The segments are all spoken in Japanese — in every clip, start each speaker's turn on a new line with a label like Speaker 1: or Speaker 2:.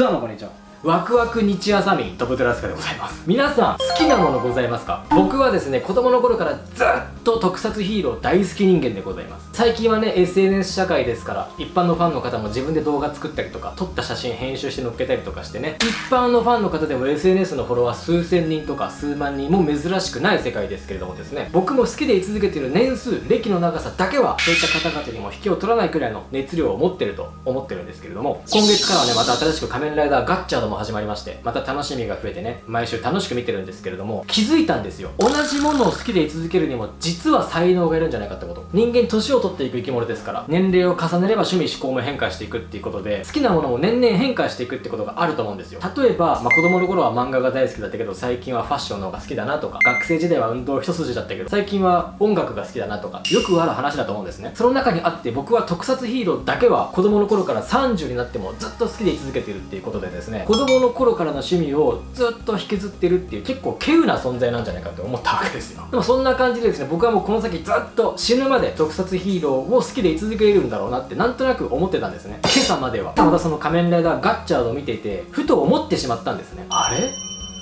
Speaker 1: ザのこんにちはワクワク日朝民トブトラスカでございます。皆さん好きなものございますか？僕はですね子供の頃からずっと特撮ヒーロー大好き人間でございます。最近はね SNS 社会ですから一般のファンの方も自分で動画作ったりとか撮った写真編集して載っけたりとかしてね一般のファンの方でも SNS のフォロワー数千人とか数万人も珍しくない世界ですけれどもですね僕も好きで居続けている年数歴の長さだけはそういった方々にも引きを取らないくらいの熱量を持ってると思ってるんですけれども今月からはねまた新しく仮面ライダーガッチャードも始まりましてまた楽しみが増えてね毎週楽しく見てるんですけれども気づいたんですよ。同じものを好きで居続けるにも実は才能がいるんじゃないかってこと。人間年を取っていく生き物ですから年齢を重ねれば趣味思考も変化していくっていうことで好きなものも年々変化していくってことがあると思うんですよ。例えば、まあ、子供の頃は漫画が大好きだったけど最近はファッションの方が好きだなとか学生時代は運動一筋だったけど最近は音楽が好きだなとかよくある話だと思うんですね。その中にあって僕は特撮ヒーローだけは子供の頃から30になってもずっと好きで居続けてるっていうことでですね子供の頃からの趣味をずっと引きずってるっていう結構稀有な存在なんじゃないかって思ったわけですよ。でもそんな感じでですね僕はもうこの先ずっと死ぬまで特撮ヒーローを好きで居続けるんだろうなってなんとなく思ってたんですね。今朝までは。またその仮面ライダーガッチャードを見ていてふと思ってしまったんですね。あれ？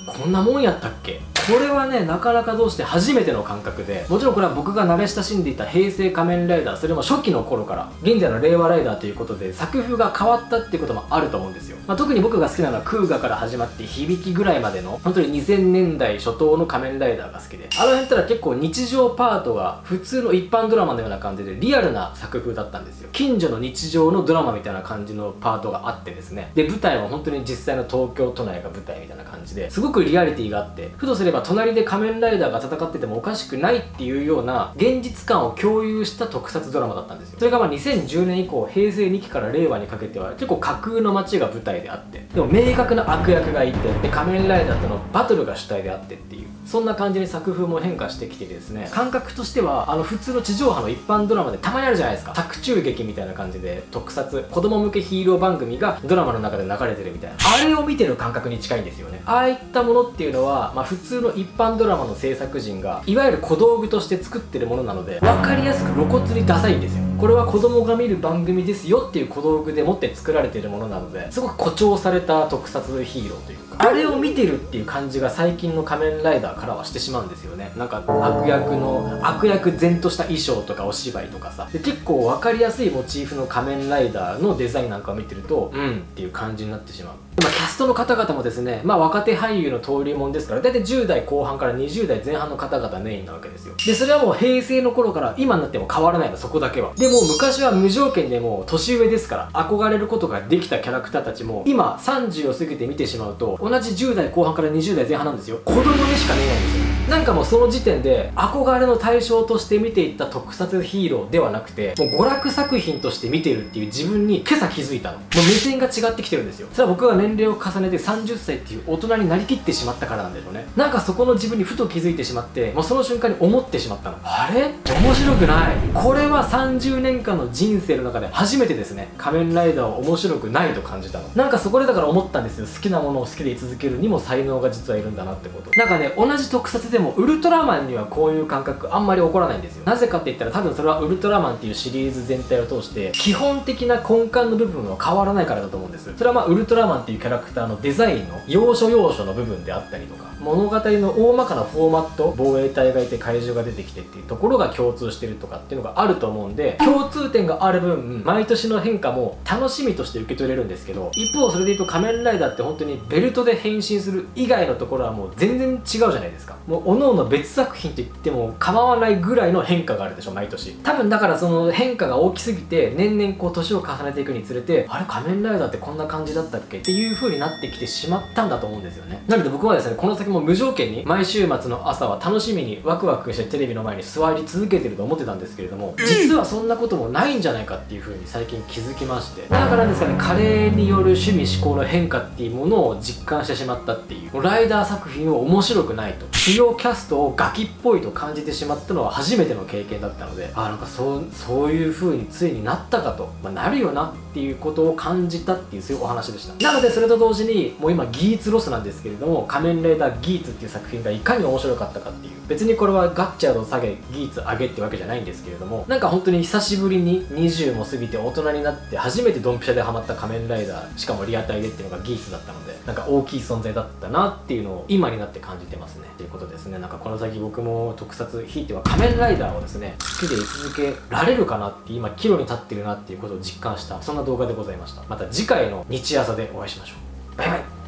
Speaker 1: こんなもんやったっけ？これはねなかなかどうして初めての感覚でもちろんこれは僕が慣れ親しんでいた平成仮面ライダーそれも初期の頃から現在の令和ライダーということで作風が変わったっていうこともあると思うんですよ、まあ、特に僕が好きなのはクーガから始まって響きぐらいまでの本当に2000年代初頭の仮面ライダーが好きであの辺ったら結構日常パートが普通の一般ドラマのような感じでリアルな作風だったんですよ。近所の日常のドラマみたいな感じのパートがあってですね。で舞台も本当に実際の東京都内が舞台みたいな感じですごくリアリティがあってふとすれば隣で仮面ライダーが戦っててもおかしくないっていうような現実感を共有した特撮ドラマだったんですよ。それがまあ2010年以降平成2期から令和にかけては結構架空の街が舞台であってでも明確な悪役がいてで仮面ライダーとのバトルが主体であってっていうそんな感じに作風も変化してきてですね。感覚としてはあの普通の地上波の一般ドラマでたまにあるじゃないですか。作中劇みたいな感じで特撮。子供向けヒーロー番組がドラマの中で流れてるみたいな。あれを見てる感覚に近いんですよね。ああいったものっていうのは、まあ、普通の一般ドラマの制作陣がいわゆる小道具として作ってるものなので分かりやすく露骨にダサいんですよ。これは子供が見る番組ですよっていう小道具でもって作られてるものなのですごく誇張された特撮ヒーローというあれを見てるっていう感じが最近の仮面ライダーからはしてしまうんですよね。なんか悪役の悪役前とした衣装とかお芝居とかさ。で結構分かりやすいモチーフの仮面ライダーのデザインなんかを見てるとうん。っていう感じになってしまう。まあ、キャストの方々もですね、まあ、若手俳優の登竜門ですから大体10代後半から20代前半の方々メインなわけですよ。でそれはもう平成の頃から今になっても変わらないのそこだけは。でも昔は無条件でもう年上ですから憧れることができたキャラクターたちも今30を過ぎて見てしまうと同同じ10代後半から20代前半なんですよ。子供にしか見えないんですよ。なんかもうその時点で憧れの対象として見ていった特撮ヒーローではなくてもう娯楽作品として見てるっていう自分に今朝気づいたの。もう目線が違ってきてるんですよ。それは僕が年齢を重ねて30歳っていう大人になりきってしまったからなんでしょうね。なんかそこの自分にふと気づいてしまってもうその瞬間に思ってしまったの。あれ？面白くない。これは30年間の人生の中で初めてですね。仮面ライダーを面白くないと感じたの。なんかそこでだから思ったんですよ。好きなものを好きでい続けるにも才能が実はいるんだなってこと。なんかね同じ特撮ででもウルトラマンにはこういう感覚あんまり起こらないんですよ。なぜかって言ったら多分それはウルトラマンっていうシリーズ全体を通して基本的な根幹の部分は変わらないからだと思うんです。それはまあウルトラマンっていうキャラクターのデザインの要所要所の部分であったりとか物語の大まかなフォーマット防衛隊がいて怪獣が出てきてっていうところが共通してるとかっていうのがあると思うんで共通点がある分毎年の変化も楽しみとして受け取れるんですけど一方それで言うと仮面ライダーって本当にベルトで変身する以外のところはもう全然違うじゃないですか。もう各々別作品と言っても構わないぐらいの変化があるでしょ毎年。多分だからその変化が大きすぎて年々こう年を重ねていくにつれてあれ仮面ライダーってこんな感じだったっけ？っていう風になってきてしまったんだと思うんですよね。なので僕はですねこの先も無条件に毎週末の朝は楽しみにワクワクしてテレビの前に座り続けてると思ってたんですけれども実はそんなこともないんじゃないかっていう風に最近気づきまして。だからですかね加齢による趣味思考の変化っていうものを実感してしまったっていうライダー作品を面白くないと主要キャストをガキっぽいと感じてしまったのは初めての経験だったのであなんかそうそういう風についになったかと、まあ、なるよなっていうことを感じたっていうそういうお話でした。なのでそれと同時にもう今ギーツロスなんですけれども仮面ライダーギーツっていう作品がいかに面白かったかっていう。別にこれはガッチャード下げギーツ上げってわけじゃないんですけれどもなんか本当に久しぶりに20も過ぎて大人になって初めてドンピシャでハマった仮面ライダーしかもリアタイでっていうのがギーツだったのでなんか大きい存在だったなっていうのを今になって感じてますね。ということですね。なんかこの先僕も特撮ひいては仮面ライダーをですね好きで居続けられるかなって今岐路に立ってるなっていうことを実感したそんな動画でございました。また次回の日朝でお会いしましょう。バイバイ。